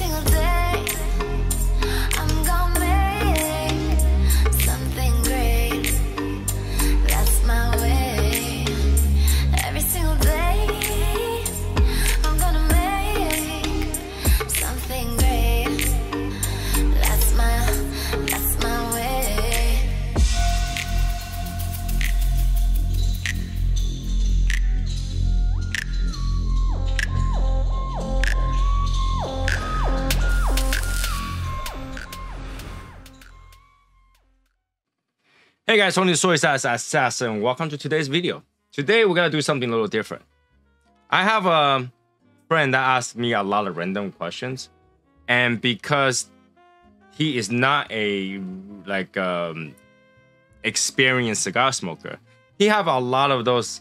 single day, Hey guys, Tony Soy Sauce Assassin. Welcome to today's video. Today we're gonna do something a little different. I have a friend that asked me a lot of random questions, and because he is not a like um experienced cigar smoker, he have a lot of those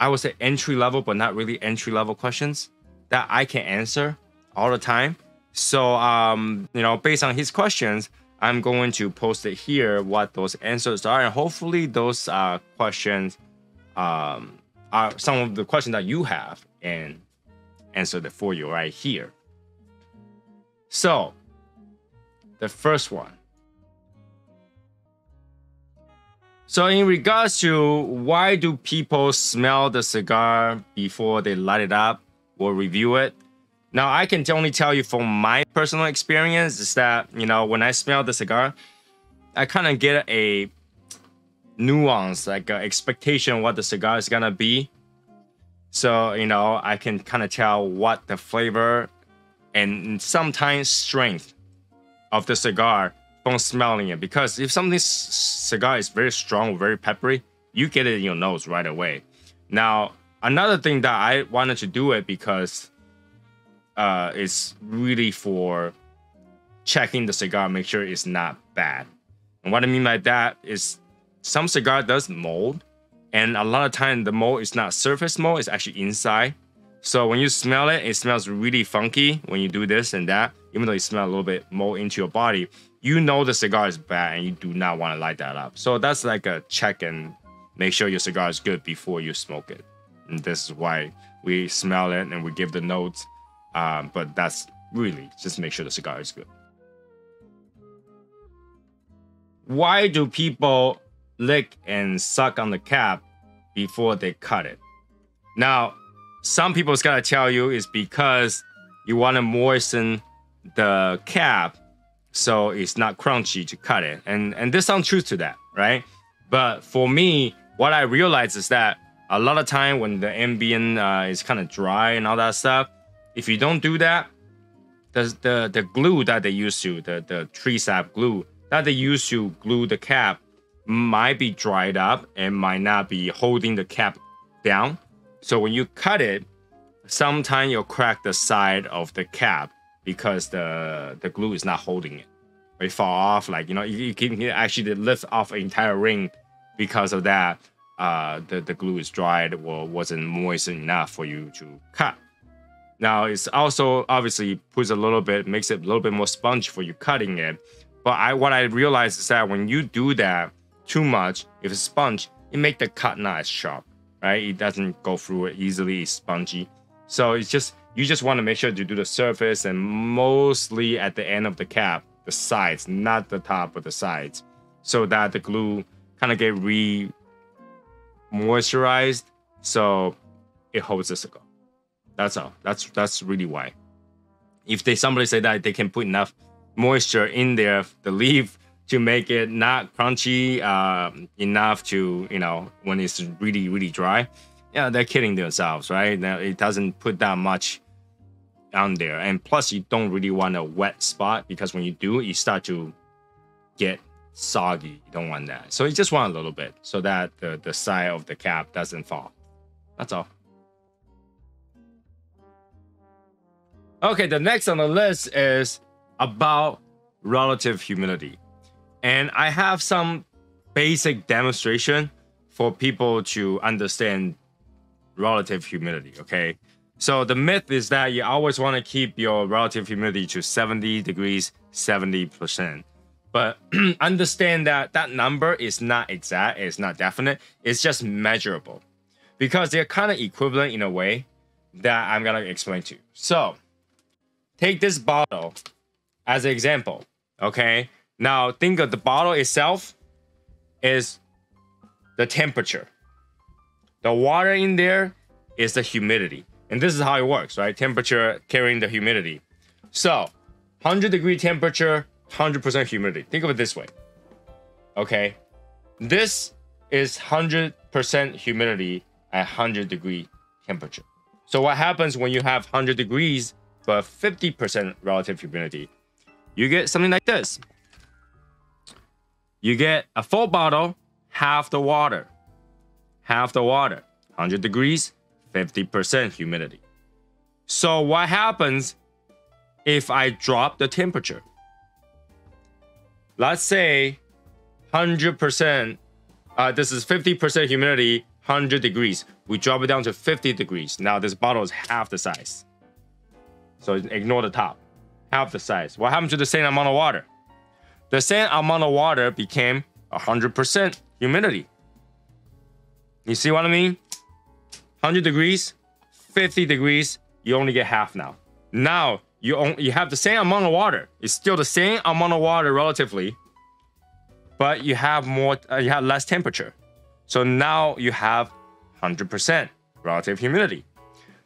I would say entry level, but not really entry level questions that I can answer all the time. So um, you know, based on his questions, I'm going to post it here what those answers are, and hopefully those uh, questions um, are some of the questions that you have and answer it for you right here. So the first one. So in regards to why do people smell the cigar before they light it up or review it? Now I can only tell you from my personal experience is that you know when I smell the cigar, I kind of get a nuance, like an expectation what the cigar is gonna be. So you know I can kind of tell what the flavor and sometimes strength of the cigar from smelling it. Because if something cigar is very strong, very peppery, you get it in your nose right away. Now another thing that I wanted to do it because uh, is really for checking the cigar, make sure it's not bad. And what I mean by that is some cigar does mold, and a lot of time the mold is not surface mold, it's actually inside. So when you smell it, it smells really funky when you do this and that, even though you smell a little bit mold into your body, you know the cigar is bad and you do not want to light that up. So that's like a check and make sure your cigar is good before you smoke it. And this is why we smell it and we give the notes um, but that's really just make sure the cigar is good. Why do people lick and suck on the cap before they cut it? Now, some people's gotta tell you is because you want to moisten the cap so it's not crunchy to cut it. And and there's some truth to that, right? But for me, what I realize is that a lot of time when the ambient uh, is kind of dry and all that stuff, if you don't do that, the the, the glue that they use to the the tree sap glue that they use to glue the cap might be dried up and might not be holding the cap down. So when you cut it, sometimes you'll crack the side of the cap because the the glue is not holding it. It fall off, like you know, you, you can actually lift off an entire ring because of that. Uh, the the glue is dried or wasn't moist enough for you to cut. Now it's also obviously puts a little bit, makes it a little bit more sponge for you cutting it. But I what I realized is that when you do that too much, if it's sponge, it make the cut not as sharp, right? It doesn't go through it easily, it's spongy. So it's just you just want to make sure to do the surface and mostly at the end of the cap, the sides, not the top, but the sides, so that the glue kind of get re moisturized, so it holds the cigar. That's all. That's that's really why. If they somebody say that they can put enough moisture in there, the leaf to make it not crunchy uh, enough to you know when it's really really dry, yeah, they're kidding themselves, right? Now it doesn't put that much on there, and plus you don't really want a wet spot because when you do, you start to get soggy. You don't want that, so you just want a little bit so that the the side of the cap doesn't fall. That's all. Okay, the next on the list is about relative humidity. And I have some basic demonstration for people to understand relative humidity, okay? So the myth is that you always want to keep your relative humidity to 70 degrees, 70%. But understand that that number is not exact, it's not definite, it's just measurable. Because they're kind of equivalent in a way that I'm going to explain to you. So, take this bottle as an example. Okay. Now think of the bottle itself is the temperature. The water in there is the humidity. And this is how it works, right? Temperature carrying the humidity. So 100 degree temperature, 100% humidity. Think of it this way. Okay. This is 100% humidity at 100 degree temperature. So what happens when you have 100 degrees but 50% relative humidity? You get something like this. You get a full bottle, half the water. Half the water. 100 degrees, 50% humidity. So what happens if I drop the temperature? Let's say 100%, uh, this is 50% humidity, 100 degrees. We drop it down to 50 degrees. Now this bottle is half the size. So ignore the top, half the size. What happened to the same amount of water? The same amount of water became 100% humidity. You see what I mean? 100 degrees, 50 degrees, you only get half now. Now you only, you have the same amount of water. It's still the same amount of water relatively, but you have more uh, you have less temperature. So now you have 100% relative humidity.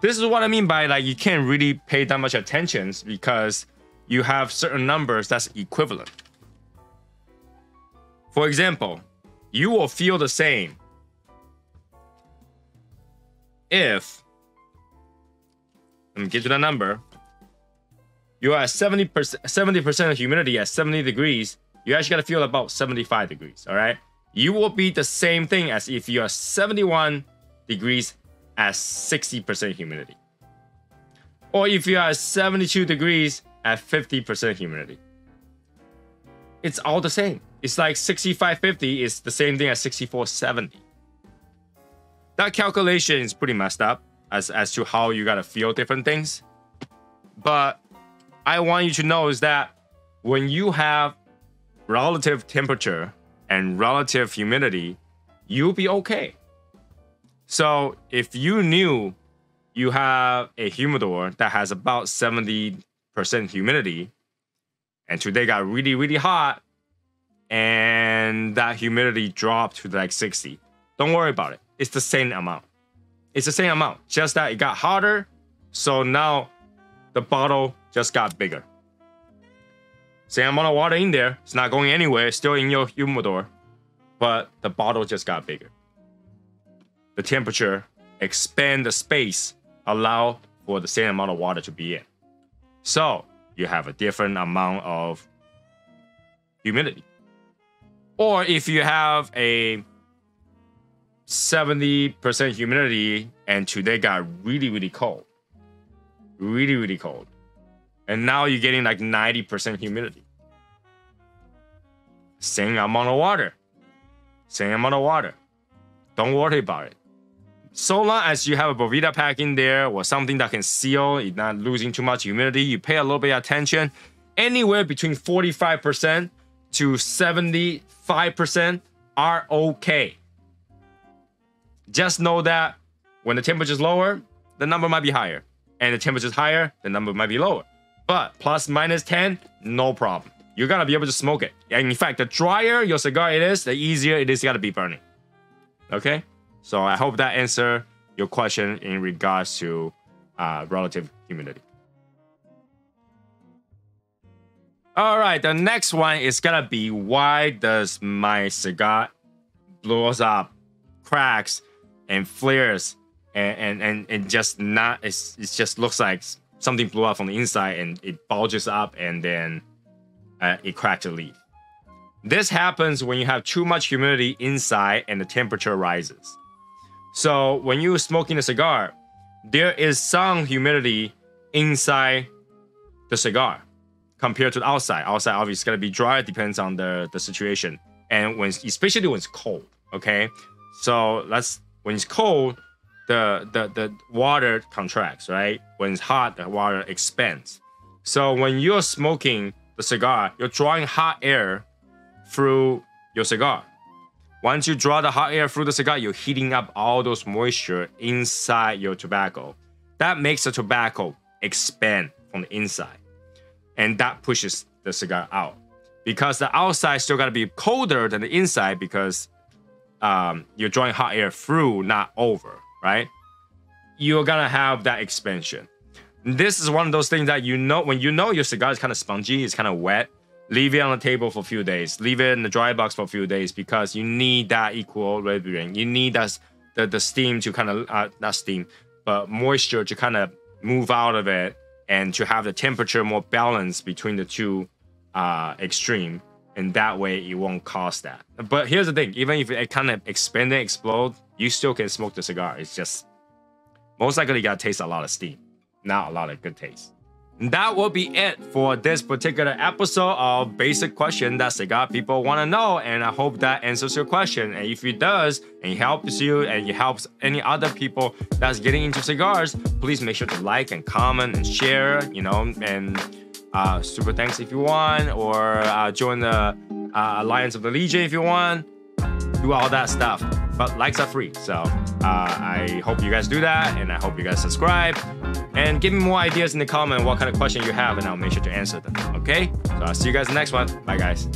This is what I mean by like you can't really pay that much attention because you have certain numbers that's equivalent. For example, you will feel the same if let me get to that number. You are at 70%, 70% of humidity at 70 degrees. You actually gotta feel about 75 degrees, all right? You will be the same thing as if you are 71 degrees at 60% humidity. Or if you are 72 degrees at 50% humidity. It's all the same. It's like 6550 is the same thing as 6470. That calculation is pretty messed up as, as to how you gotta feel different things. But I want you to know is that when you have relative temperature and relative humidity, you'll be okay. So if you knew you have a humidor that has about 70% humidity, and today got really, really hot, and that humidity dropped to like 60, don't worry about it. It's the same amount. It's the same amount, just that it got hotter. So now the bottle just got bigger. Same amount of water in there. It's not going anywhere. It's still in your humidor. But the bottle just got bigger. The temperature expand the space, allow for the same amount of water to be in. So you have a different amount of humidity. Or if you have a 70% humidity and today got really, really cold. Really, really cold. And now you're getting like 90% humidity. Same amount of water. Same amount of water. Don't worry about it. So long as you have a Boveda pack in there or something that can seal, you're not losing too much humidity, you pay a little bit of attention, anywhere between 45% to 75% are okay. Just know that when the temperature is lower, the number might be higher. And the temperature is higher, the number might be lower. But plus minus 10, no problem. You're gonna be able to smoke it. And in fact, the drier your cigar it is, the easier it is gonna be burning. Okay? So I hope that answer your question in regards to uh, relative humidity. All right, the next one is gonna be why does my cigar blows up, cracks, and flares and and and, and just not it's, it just looks like something blew up from the inside and it bulges up and then uh, it cracks a leaf this happens when you have too much humidity inside and the temperature rises so when you're smoking a cigar there is some humidity inside the cigar compared to the outside outside obviously to be dry depends on the the situation and when especially when it's cold okay so let's when it's cold, the, the, the water contracts, right? When it's hot, the water expands. So when you're smoking the cigar, you're drawing hot air through your cigar. Once you draw the hot air through the cigar, you're heating up all those moisture inside your tobacco. That makes the tobacco expand from the inside, and that pushes the cigar out because the outside still got to be colder than the inside because um, you're drawing hot air through, not over, right? You're gonna have that expansion. This is one of those things that you know when you know your cigar is kind of spongy, it's kind of wet. Leave it on the table for a few days. Leave it in the dry box for a few days because you need that equilibrium. You need that the, the steam to kind of uh, not steam, but moisture to kind of move out of it and to have the temperature more balanced between the two uh, extreme. And that way it won't cause that. But here's the thing: even if it kind of expand and explode, you still can smoke the cigar. It's just most likely you gotta taste a lot of steam, not a lot of good taste. That will be it for this particular episode of Basic Question that cigar people want to know. And I hope that answers your question. And if it does, and it helps you, and it helps any other people that's getting into cigars, please make sure to like and comment and share, you know, and uh, super thanks if you want, or uh, join the uh, Alliance of the Legion if you want. Do all that stuff. But likes are free. So uh, I hope you guys do that, and I hope you guys subscribe. And give me more ideas in the comment what kind of question you have, and I'll make sure to answer them. Okay? So I'll see you guys in the next one. Bye, guys.